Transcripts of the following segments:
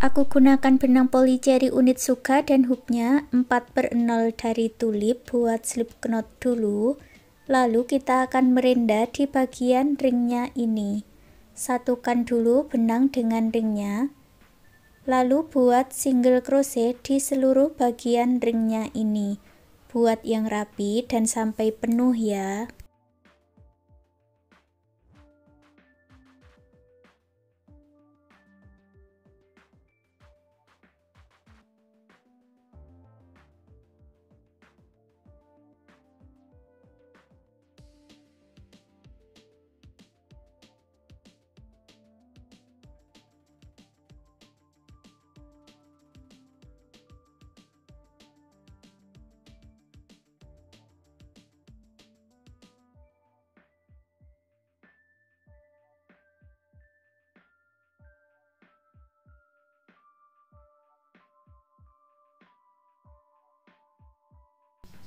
Aku gunakan benang polycherry unit suka dan hooknya 4 per 0 dari tulip buat slip knot dulu. Lalu kita akan merenda di bagian ringnya ini. Satukan dulu benang dengan ringnya. Lalu buat single crochet di seluruh bagian ringnya ini. Buat yang rapi dan sampai penuh ya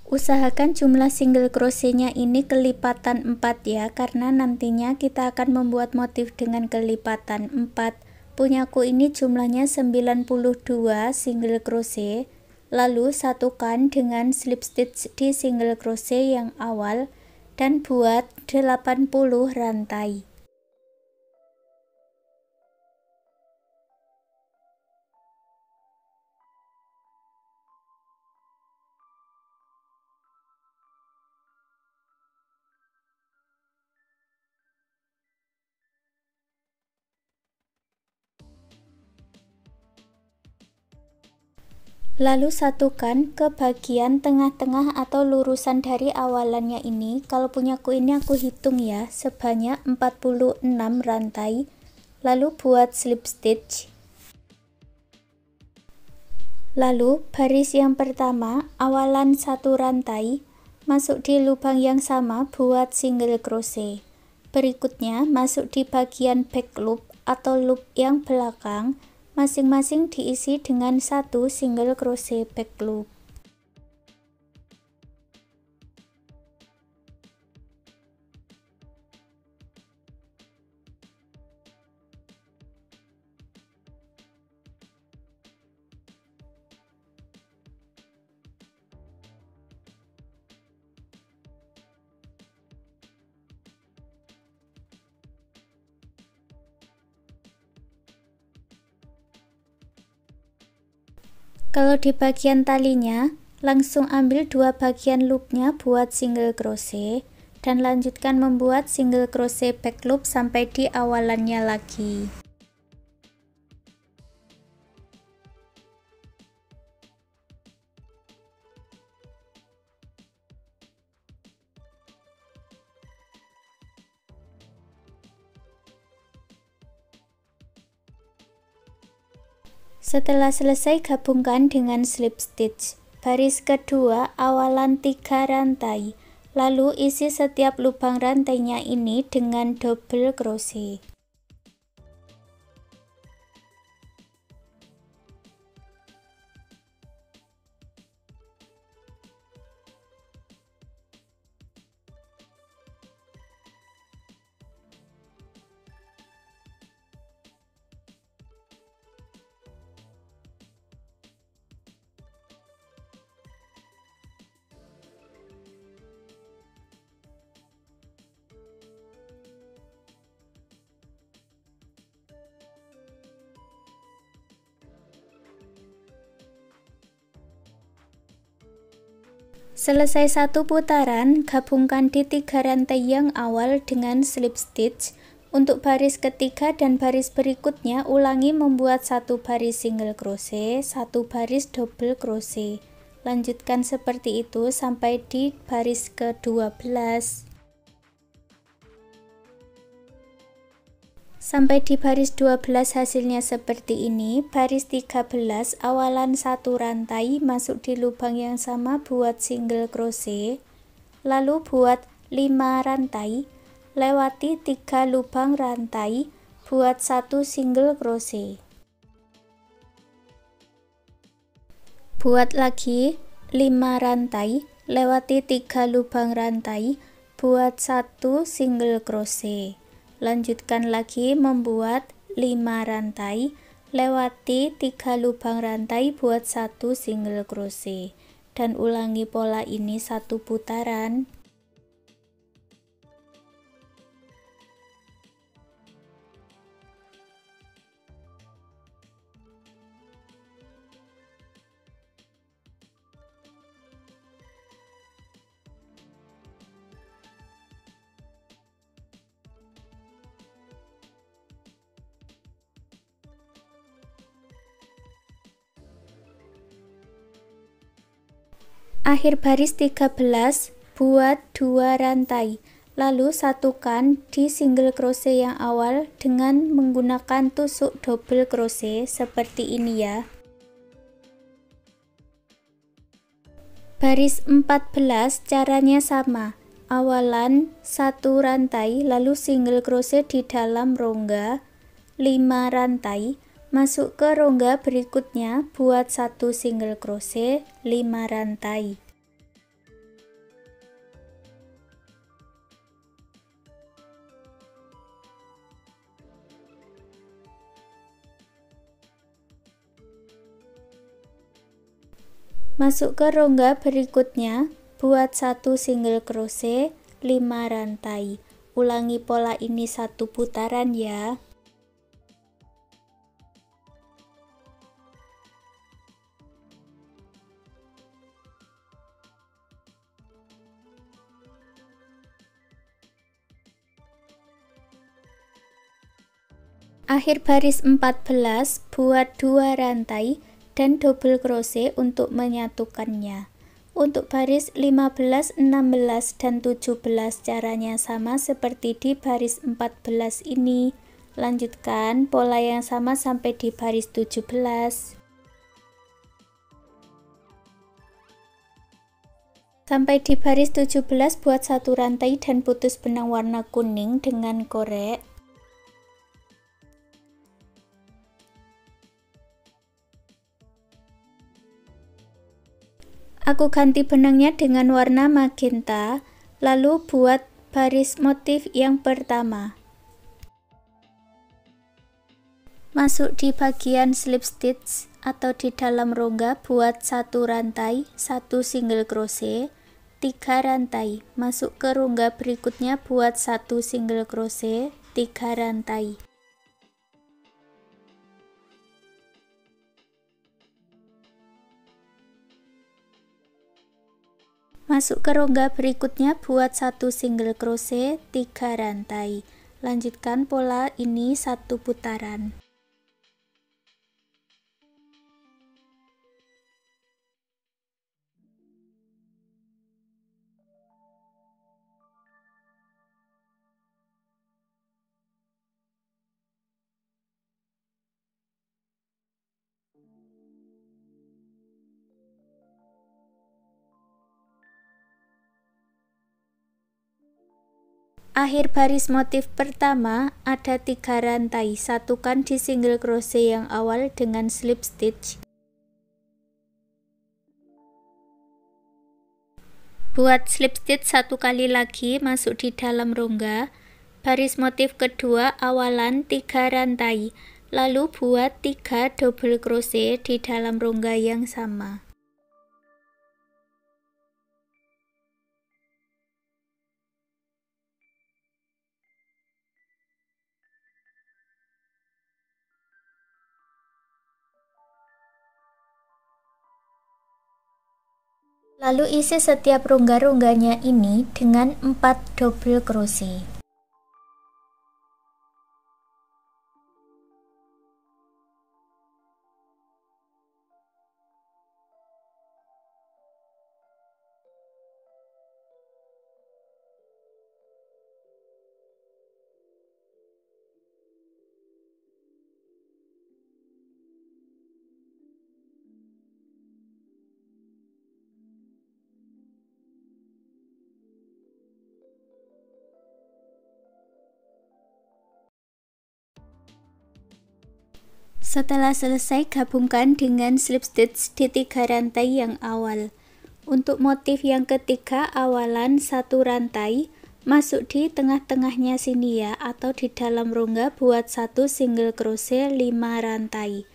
Usahakan jumlah single crochetnya ini kelipatan 4 ya karena nantinya kita akan membuat motif dengan kelipatan 4 punyaku ini jumlahnya 92 single crochet lalu satukan dengan slip stitch di single crochet yang awal dan buat 80 rantai Lalu satukan ke bagian tengah-tengah atau lurusan dari awalannya ini. Kalau punyaku ini aku hitung ya, sebanyak 46 rantai. Lalu buat slip stitch. Lalu baris yang pertama, awalan satu rantai, masuk di lubang yang sama buat single crochet. Berikutnya masuk di bagian back loop atau loop yang belakang Masing-masing diisi dengan satu single crochet back loop. Kalau di bagian talinya, langsung ambil dua bagian loopnya buat single crochet dan lanjutkan membuat single crochet back loop sampai di awalannya lagi. Setelah selesai gabungkan dengan slip stitch. Baris kedua awalan tiga rantai. Lalu isi setiap lubang rantainya ini dengan double crochet. Selesai satu putaran, gabungkan di tiga rantai yang awal dengan slip stitch. Untuk baris ketiga dan baris berikutnya, ulangi membuat satu baris single crochet, satu baris double crochet. Lanjutkan seperti itu sampai di baris ke-12. Sampai di baris 12 hasilnya seperti ini. Baris 13 awalan satu rantai masuk di lubang yang sama buat single crochet. Lalu buat 5 rantai, lewati 3 lubang rantai, buat satu single crochet. Buat lagi 5 rantai, lewati 3 lubang rantai, buat satu single crochet. Lanjutkan lagi membuat 5 rantai, lewati 3 lubang rantai buat satu single crochet dan ulangi pola ini satu putaran. Akhir baris 13, buat dua rantai. Lalu satukan di single crochet yang awal dengan menggunakan tusuk double crochet seperti ini ya. Baris 14 caranya sama. Awalan satu rantai lalu single crochet di dalam rongga 5 rantai Masuk ke rongga berikutnya, buat satu single crochet 5 rantai. Masuk ke rongga berikutnya, buat satu single crochet 5 rantai. Ulangi pola ini satu putaran ya. Akhir baris 14, buat dua rantai dan double crochet untuk menyatukannya. Untuk baris 15, 16, dan 17 caranya sama seperti di baris 14 ini. Lanjutkan pola yang sama sampai di baris 17. Sampai di baris 17 buat satu rantai dan putus benang warna kuning dengan korek. Aku ganti benangnya dengan warna magenta, lalu buat baris motif yang pertama. Masuk di bagian slip stitch atau di dalam rongga buat satu rantai, satu single crochet, tiga rantai. Masuk ke rongga berikutnya buat satu single crochet, tiga rantai. Masuk ke rongga berikutnya buat satu single crochet 3 rantai. Lanjutkan pola ini satu putaran. Akhir baris motif pertama ada tiga rantai, satukan di single crochet yang awal dengan slip stitch. Buat slip stitch satu kali lagi masuk di dalam rongga. Baris motif kedua awalan tiga rantai, lalu buat tiga double crochet di dalam rongga yang sama. Lalu isi setiap rongga-rongganya ini dengan 4 double crochet. Setelah selesai, gabungkan dengan slip stitch di tiga rantai yang awal. Untuk motif yang ketiga, awalan satu rantai, masuk di tengah-tengahnya sini ya, atau di dalam rongga buat satu single crochet 5 rantai.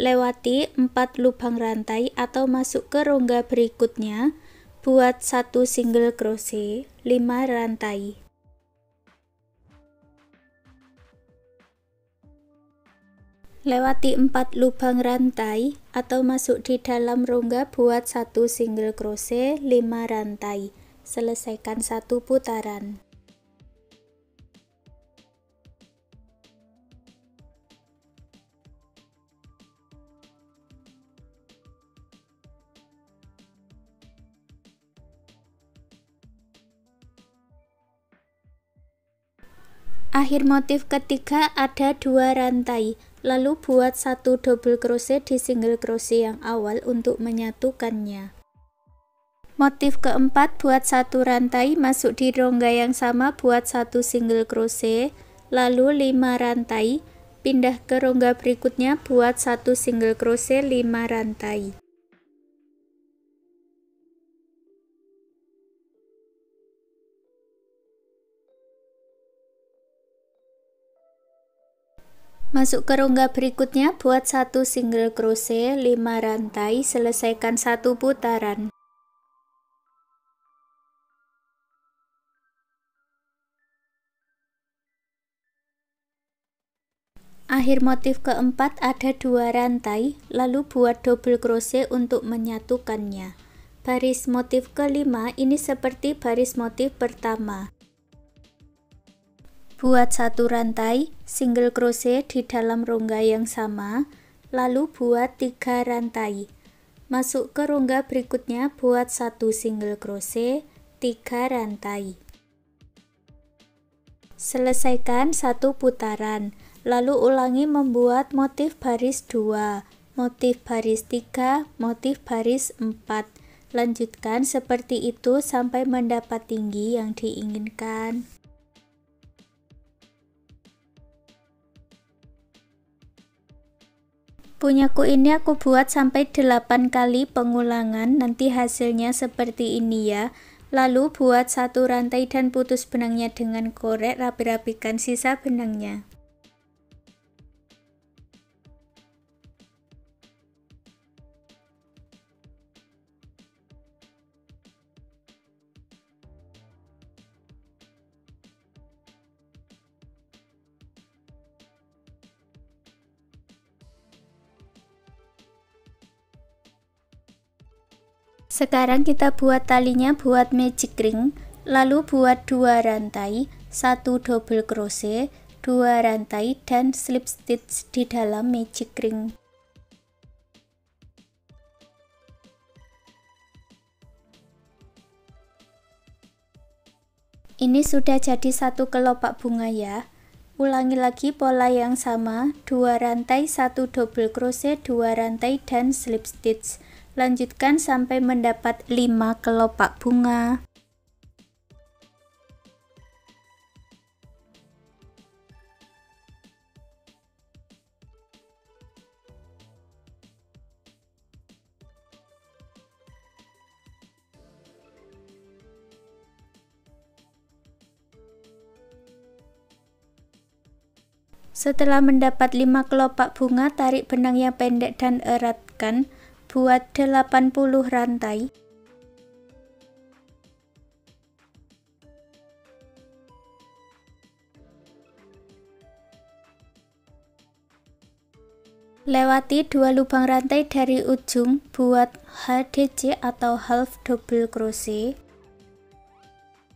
Lewati 4 lubang rantai atau masuk ke rongga berikutnya, buat satu single crochet 5 rantai. Lewati 4 lubang rantai atau masuk di dalam rongga buat satu single crochet 5 rantai. Selesaikan satu putaran. Akhir motif ketiga ada dua rantai Lalu buat satu double crochet di single crochet yang awal untuk menyatukannya. Motif keempat buat satu rantai masuk di rongga yang sama buat satu single crochet, lalu lima rantai, pindah ke rongga berikutnya buat satu single crochet lima rantai. Masuk ke rongga berikutnya buat satu single crochet 5 rantai selesaikan satu putaran Akhir motif keempat ada dua rantai, lalu buat double crochet untuk menyatukannya. Baris motif kelima ini seperti baris motif pertama. Buat satu rantai single crochet di dalam rongga yang sama, lalu buat tiga rantai. Masuk ke rongga berikutnya buat satu single crochet, tiga rantai. Selesaikan satu putaran, lalu ulangi membuat motif baris 2, motif baris 3, motif baris 4. Lanjutkan seperti itu sampai mendapat tinggi yang diinginkan. Punyaku ini aku buat sampai 8 kali pengulangan, nanti hasilnya seperti ini ya. Lalu buat satu rantai dan putus benangnya dengan korek, rapi-rapikan sisa benangnya. Sekarang kita buat talinya buat magic ring, lalu buat dua rantai, satu double crochet, dua rantai dan slip stitch di dalam magic ring. Ini sudah jadi satu kelopak bunga ya. Ulangi lagi pola yang sama, dua rantai, satu double crochet, dua rantai dan slip stitch. Lanjutkan sampai mendapat 5 kelopak bunga. Setelah mendapat 5 kelopak bunga, tarik benang yang pendek dan eratkan buat 80 rantai. Lewati dua lubang rantai dari ujung buat HDC atau half double crochet.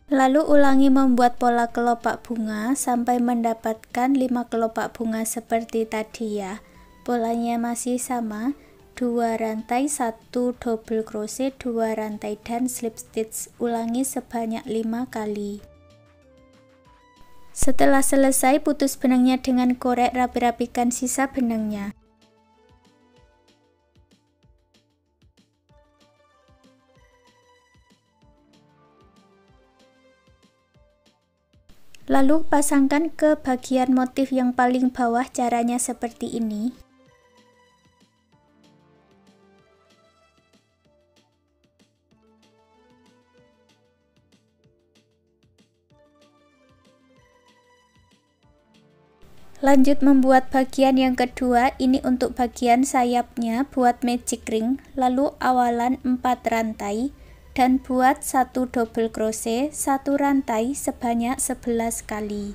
Lalu ulangi membuat pola kelopak bunga sampai mendapatkan 5 kelopak bunga seperti tadi ya. Polanya masih sama, dua rantai satu double crochet dua rantai dan slip stitch. Ulangi sebanyak lima kali. Setelah selesai putus benangnya dengan korek rapi-rapikan sisa benangnya. Lalu pasangkan ke bagian motif yang paling bawah caranya seperti ini Lanjut membuat bagian yang kedua, ini untuk bagian sayapnya buat magic ring, lalu awalan 4 rantai dan buat satu double crochet satu rantai sebanyak 11 kali.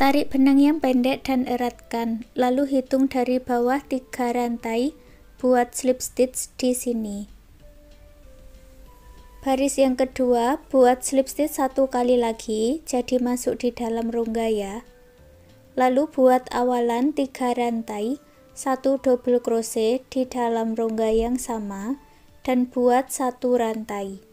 Tarik benang yang pendek dan eratkan, lalu hitung dari bawah tiga rantai, buat slip stitch di sini. Baris yang kedua, buat slip stitch satu kali lagi, jadi masuk di dalam rongga ya. Lalu buat awalan tiga rantai, satu double crochet di dalam rongga yang sama, dan buat satu rantai.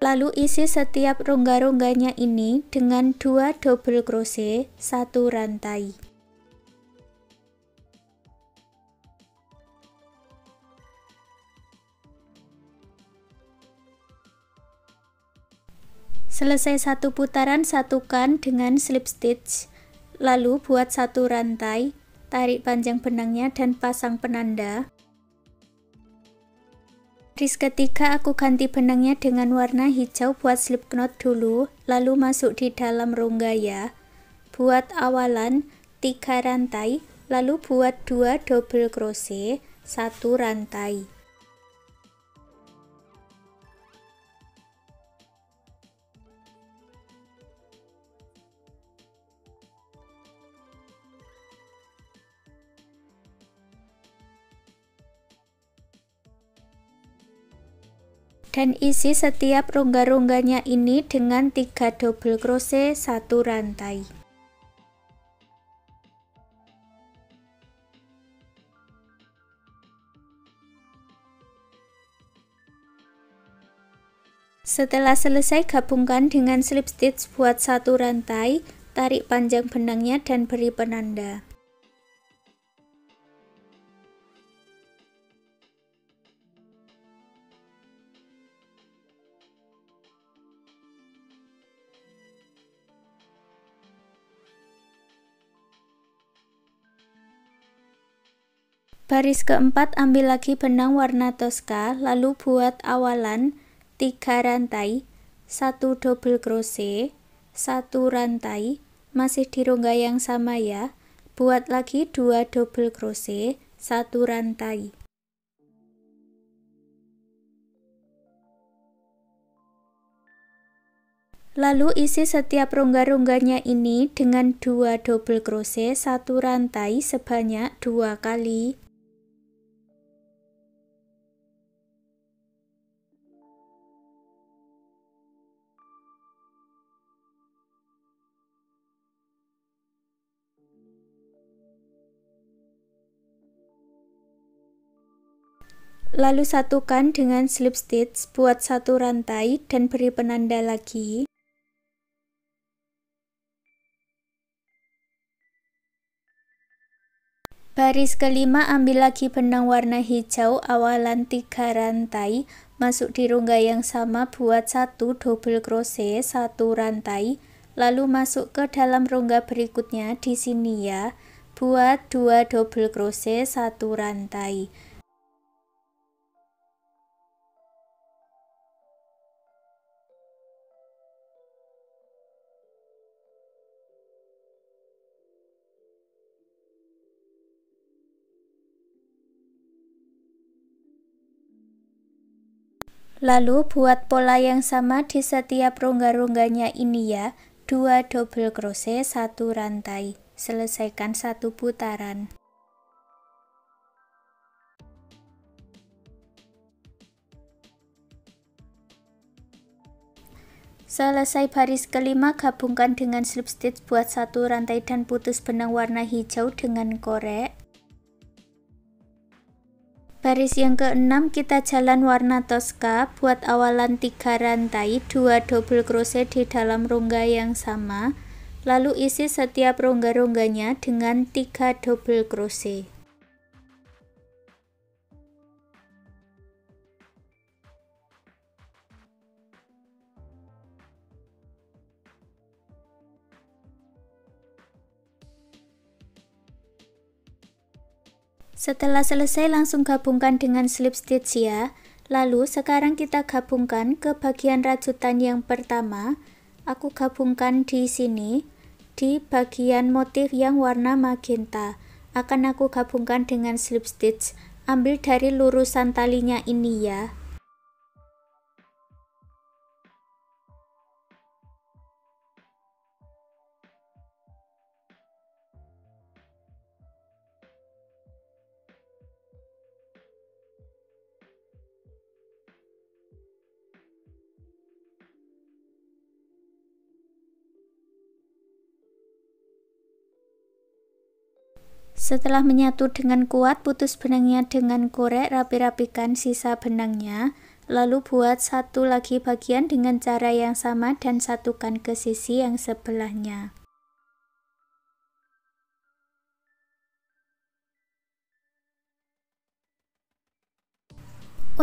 Lalu isi setiap rongga-rongganya ini dengan dua double crochet satu rantai. Selesai satu putaran, satukan dengan slip stitch. Lalu buat satu rantai, tarik panjang benangnya dan pasang penanda. Baris ketiga aku ganti benangnya dengan warna hijau buat slip knot dulu, lalu masuk di dalam rongga ya. Buat awalan 3 rantai, lalu buat 2 double crochet, 1 rantai. Dan isi setiap rongga-rongganya ini dengan 3 double crochet satu rantai Setelah selesai gabungkan dengan slip stitch buat satu rantai, tarik panjang benangnya dan beri penanda. Baris keempat ambil lagi benang warna toska, lalu buat awalan 3 rantai, 1 double crochet, 1 rantai, masih di rongga yang sama ya. Buat lagi 2 double crochet, 1 rantai. Lalu isi setiap rongga-rongganya ini dengan 2 double crochet satu rantai sebanyak dua kali. Lalu satukan dengan slip stitch, buat satu rantai dan beri penanda lagi. Baris kelima ambil lagi benang warna hijau awalan tiga rantai, masuk di rongga yang sama buat satu double crochet satu rantai, lalu masuk ke dalam rongga berikutnya di sini ya, buat dua double crochet satu rantai. Lalu buat pola yang sama di setiap rongga-rongganya ini ya, dua double crochet satu rantai. Selesaikan satu putaran. Selesai baris kelima, gabungkan dengan slip stitch buat satu rantai dan putus benang warna hijau dengan korek. Baris yang keenam kita jalan warna toska buat awalan tiga rantai, dua double crochet di dalam rongga yang sama, Lalu isi setiap rongga-rongganya dengan 3 double crochet. Setelah selesai langsung gabungkan dengan slip stitch ya. Lalu sekarang kita gabungkan ke bagian rajutan yang pertama. Aku gabungkan di sini di bagian motif yang warna magenta. Akan aku gabungkan dengan slip stitch. Ambil dari lurusan talinya ini ya. Setelah menyatu dengan kuat, putus benangnya dengan korek, rapi-rapikan sisa benangnya. Lalu buat satu lagi bagian dengan cara yang sama dan satukan ke sisi yang sebelahnya.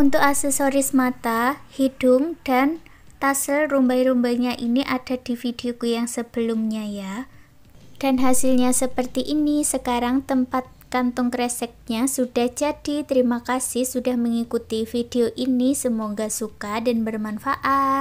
Untuk aksesoris mata, hidung, dan tassel rumbai-rumbainya ini ada di videoku yang sebelumnya ya. Dan hasilnya seperti ini. Sekarang tempat kantung kreseknya sudah jadi. Terima kasih sudah mengikuti video ini. Semoga suka dan bermanfaat.